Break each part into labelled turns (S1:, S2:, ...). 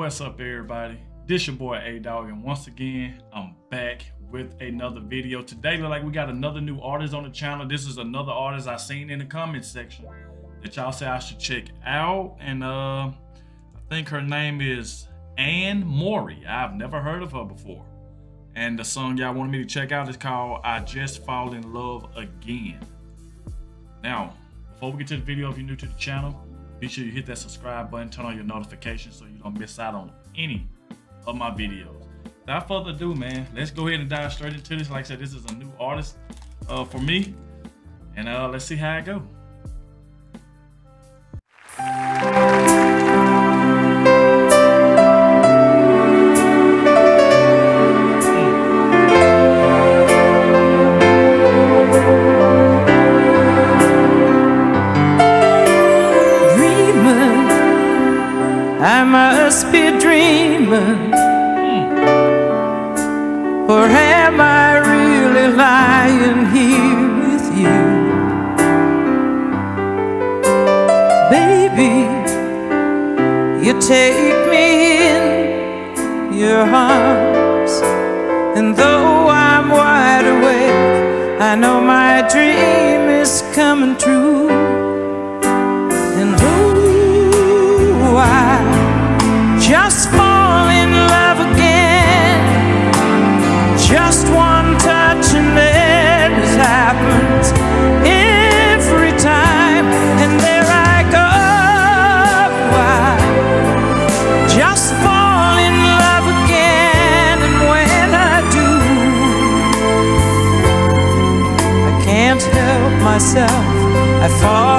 S1: What's up, everybody? This your boy Adogg, and once again, I'm back with another video. Today, look like we got another new artist on the channel. This is another artist I seen in the comment section that y'all say I should check out, and uh, I think her name is Anne Murray. I've never heard of her before, and the song y'all wanted me to check out is called "I Just Fall in Love Again." Now, before we get to the video, if you're new to the channel, be sure you hit that subscribe button, turn on your notifications so you don't miss out on any of my videos. Without further ado, man, let's go ahead and dive straight into this. Like I said, this is a new artist uh, for me, and uh, let's see how it go.
S2: Must be dreaming. Or am I really lying here with you? Baby, you take me in your arms. And though I'm wide awake, I know my dream is coming true. Myself. I fall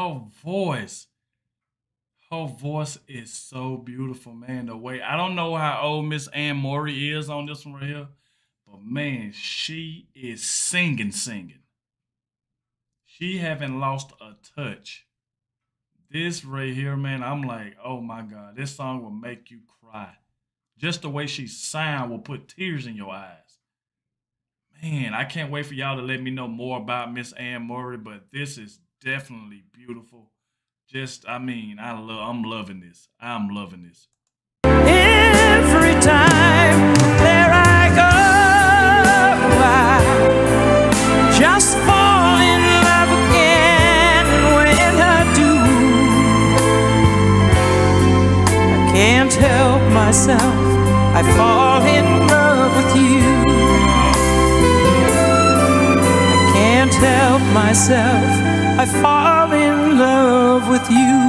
S1: her voice, her voice is so beautiful, man. The way I don't know how old Miss Anne Murray is on this one right here, but man, she is singing, singing. She haven't lost a touch. This right here, man, I'm like, oh my God, this song will make you cry. Just the way she sound will put tears in your eyes. Man, I can't wait for y'all to let me know more about Miss Anne Murray, but this is definitely beautiful. Just, I mean, I love, I'm loving this. I'm loving this.
S2: Every time there I go, I just fall in love again. When I do, I can't help myself. I fall in love with you. I can't help myself. I fall in love with you.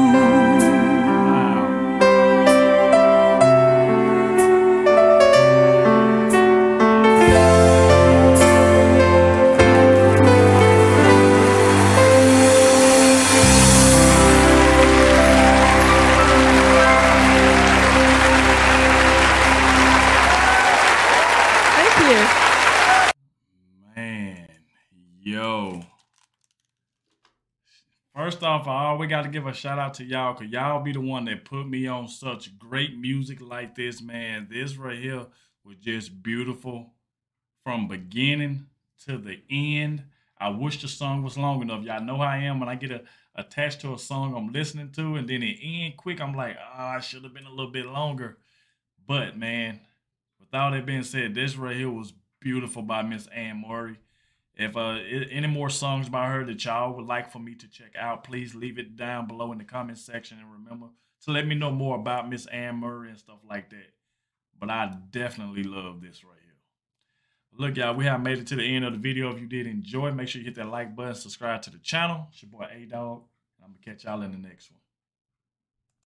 S3: Thank you.
S1: Man, yo. First off, I always got to give a shout out to y'all because y'all be the one that put me on such great music like this, man. This right here was just beautiful from beginning to the end. I wish the song was long enough. Y'all know how I am when I get a, attached to a song I'm listening to and then it end quick. I'm like, ah, I should have been a little bit longer. But man, with all that being said, this right here was beautiful by Miss Anne Murray. If uh, any more songs by her that y'all would like for me to check out, please leave it down below in the comment section. And remember to let me know more about Miss Anne Murray and stuff like that. But I definitely love this right here. Look, y'all, we have made it to the end of the video. If you did enjoy, make sure you hit that like button, subscribe to the channel. It's your boy Adogg. I'm gonna catch y'all in the next one.